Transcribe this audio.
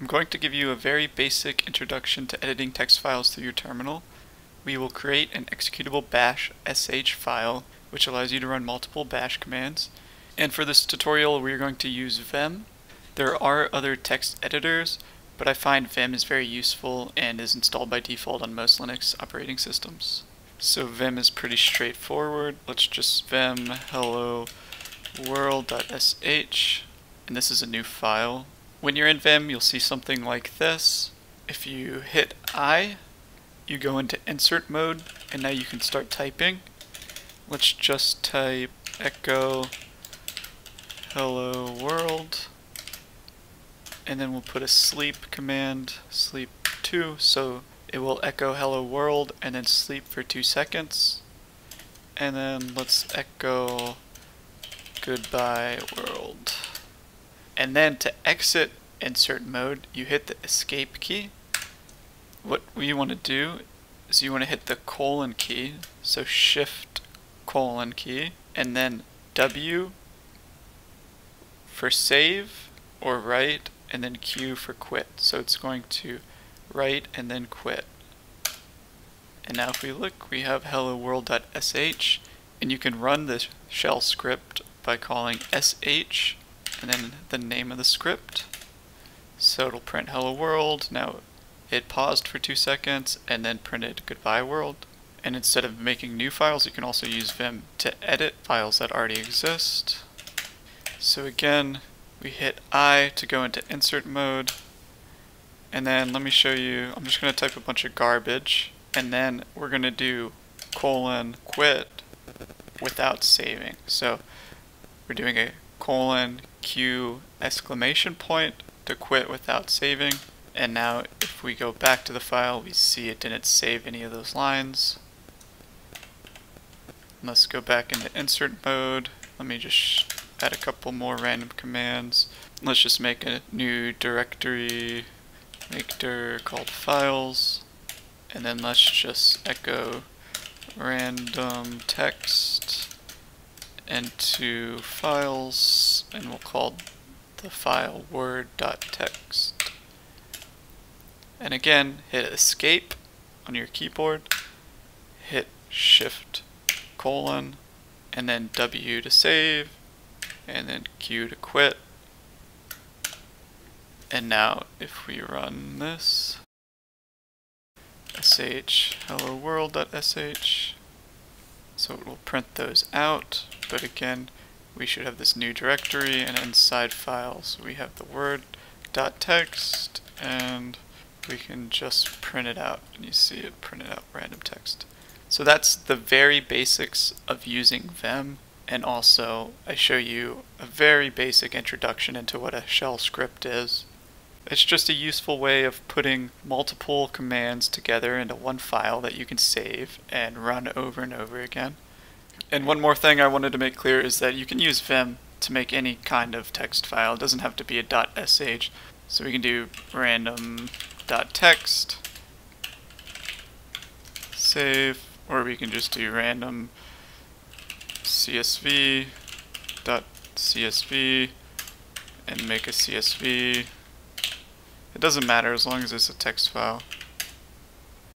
I'm going to give you a very basic introduction to editing text files through your terminal. We will create an executable bash sh file which allows you to run multiple bash commands. And for this tutorial we are going to use Vim. There are other text editors, but I find Vim is very useful and is installed by default on most Linux operating systems. So Vim is pretty straightforward. Let's just vim hello world.sh and this is a new file when you're in Vim, you'll see something like this. If you hit I, you go into insert mode, and now you can start typing. Let's just type echo hello world, and then we'll put a sleep command, sleep 2, so it will echo hello world and then sleep for 2 seconds. And then let's echo goodbye world. And then to exit insert mode, you hit the escape key. What you want to do is you want to hit the colon key, so shift colon key, and then W for save or write, and then Q for quit. So it's going to write and then quit. And now if we look, we have hello world.sh, and you can run this shell script by calling sh and then the name of the script. So it'll print hello world. Now it paused for two seconds and then printed goodbye world. And instead of making new files, you can also use Vim to edit files that already exist. So again, we hit I to go into insert mode. And then let me show you, I'm just going to type a bunch of garbage. And then we're going to do colon quit without saving. So we're doing a colon Q exclamation point to quit without saving. And now if we go back to the file, we see it didn't save any of those lines. Let's go back into insert mode. Let me just add a couple more random commands. Let's just make a new directory, make dir called files, and then let's just echo random text into files and we'll call the file word.txt. And again, hit escape on your keyboard, hit shift colon, and then W to save, and then Q to quit. And now if we run this, sh hello world.sh, so it will print those out, but again, we should have this new directory, and inside files we have the word.txt, and we can just print it out, and you see it printed out random text. So that's the very basics of using Vim, and also I show you a very basic introduction into what a shell script is. It's just a useful way of putting multiple commands together into one file that you can save and run over and over again. And one more thing I wanted to make clear is that you can use Vim to make any kind of text file. It doesn't have to be a .sh. So we can do random .text, save, or we can just do random CSV .csv and make a CSV. It doesn't matter as long as it's a text file.